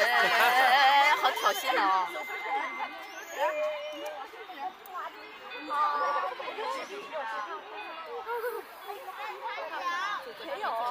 哎哎哎！好挑衅的啊！没有。